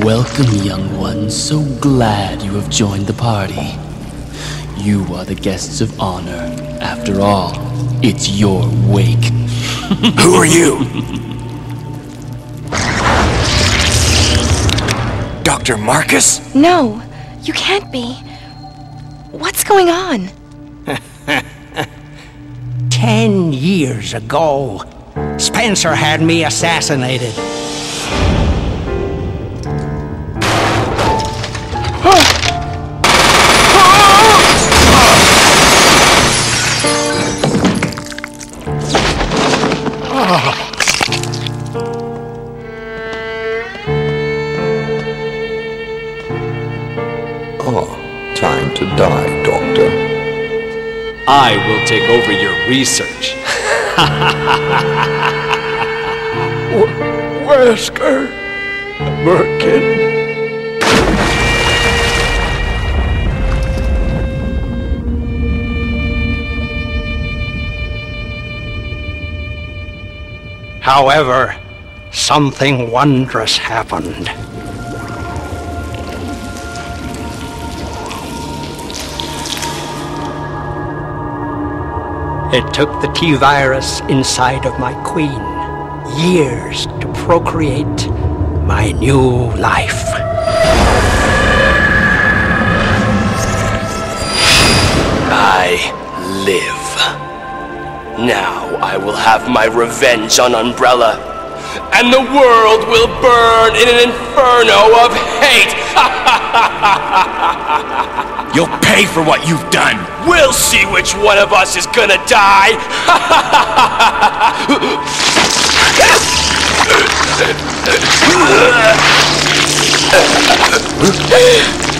Welcome, young one. So glad you have joined the party. You are the guests of honor. After all, it's your wake. Who are you? Dr. Marcus? No, you can't be. What's going on? Ten years ago, Spencer had me assassinated. To die, Doctor. I will take over your research. Wesker! Birkin! However, something wondrous happened. It took the T virus inside of my queen years to procreate my new life. I live. Now I will have my revenge on Umbrella, and the world will burn in an inferno of hate. You'll pay for what you've done. We'll see which one of us is gonna die.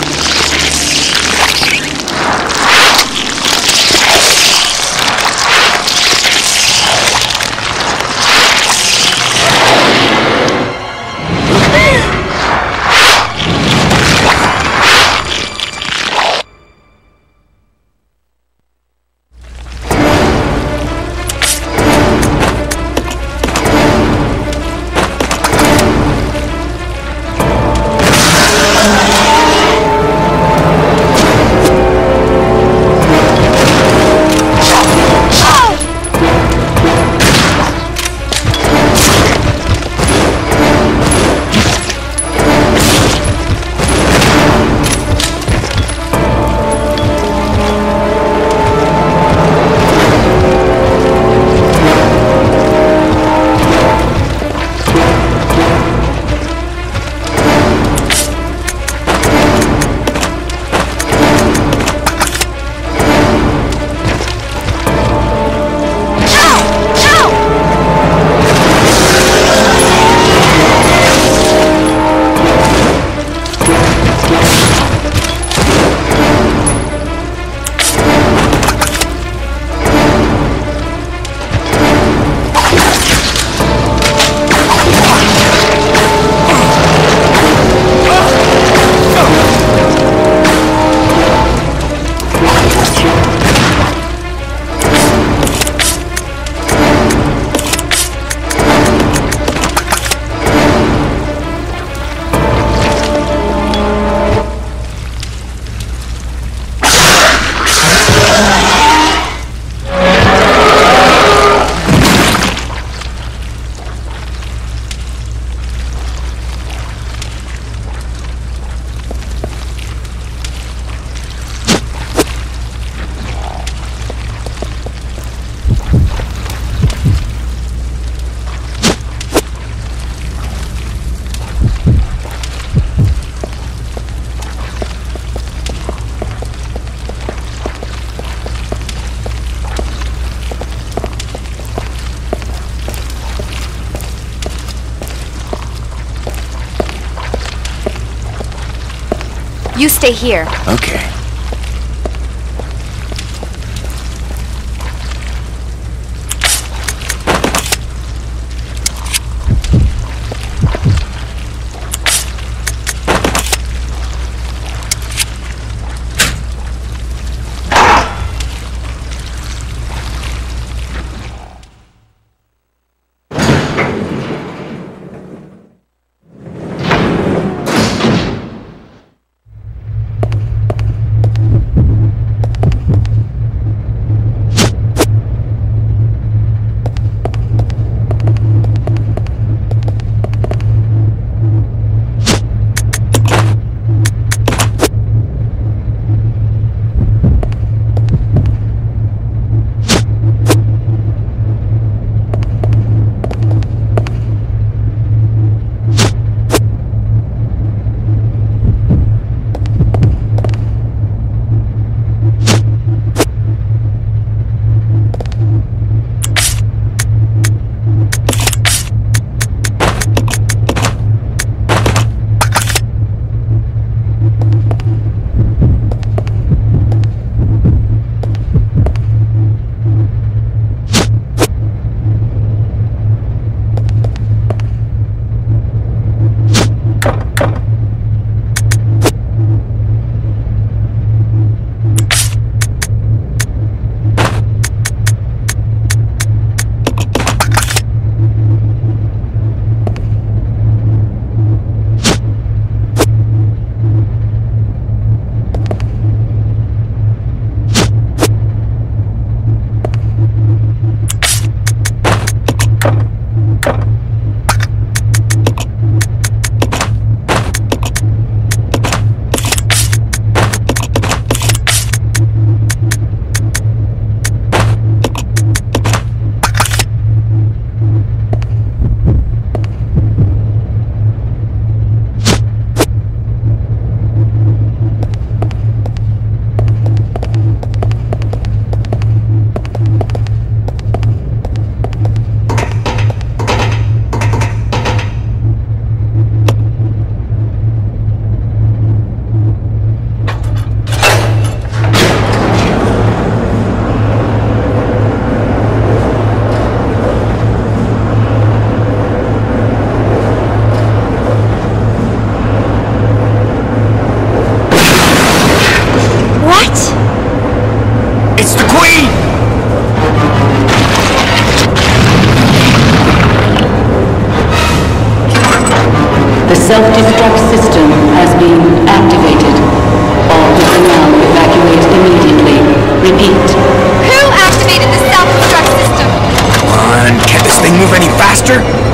stay here. Okay. Self-destruct system has been activated. All personnel evacuate immediately. Repeat. Who activated the self-destruct system? Come on, can't this thing move any faster?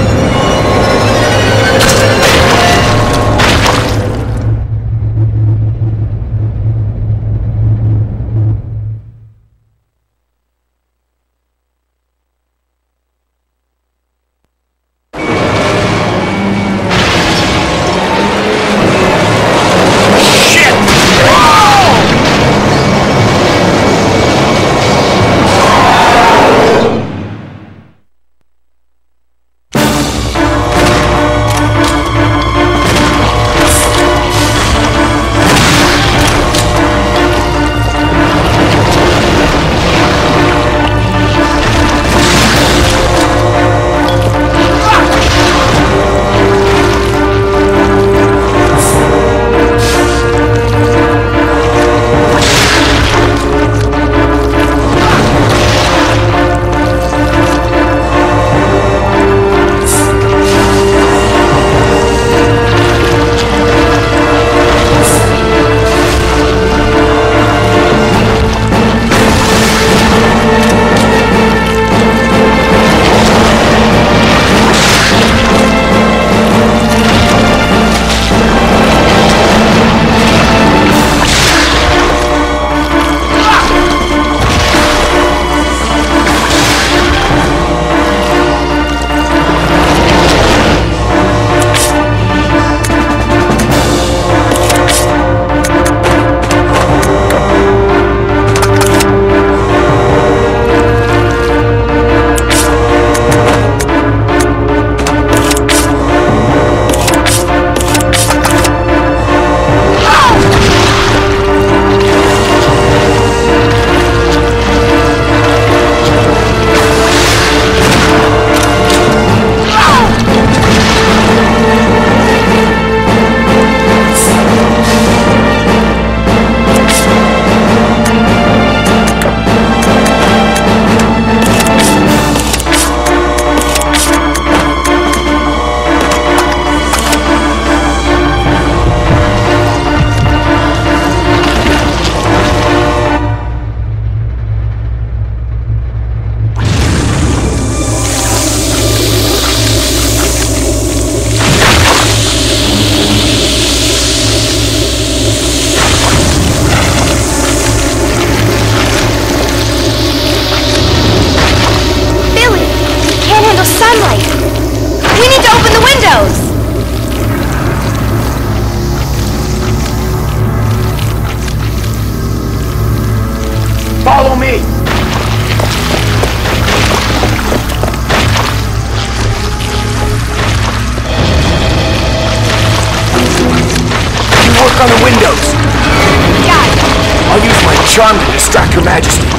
Charm to distract Her Majesty.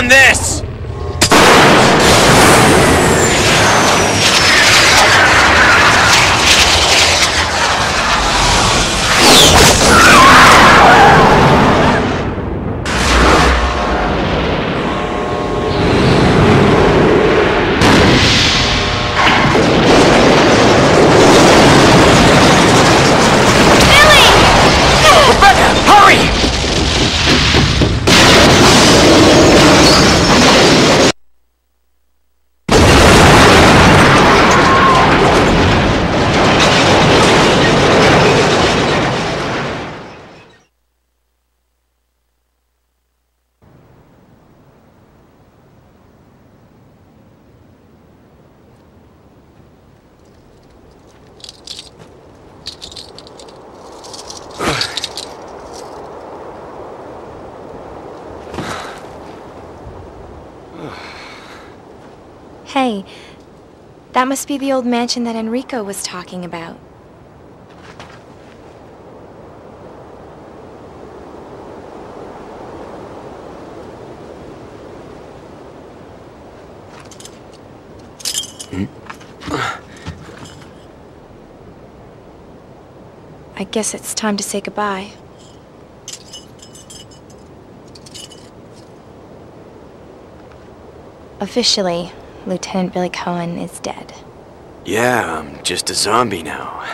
On this! Must be the old mansion that Enrico was talking about. I guess it's time to say goodbye. Officially, Lieutenant Billy Coen is dead. Yeah, I'm just a zombie now.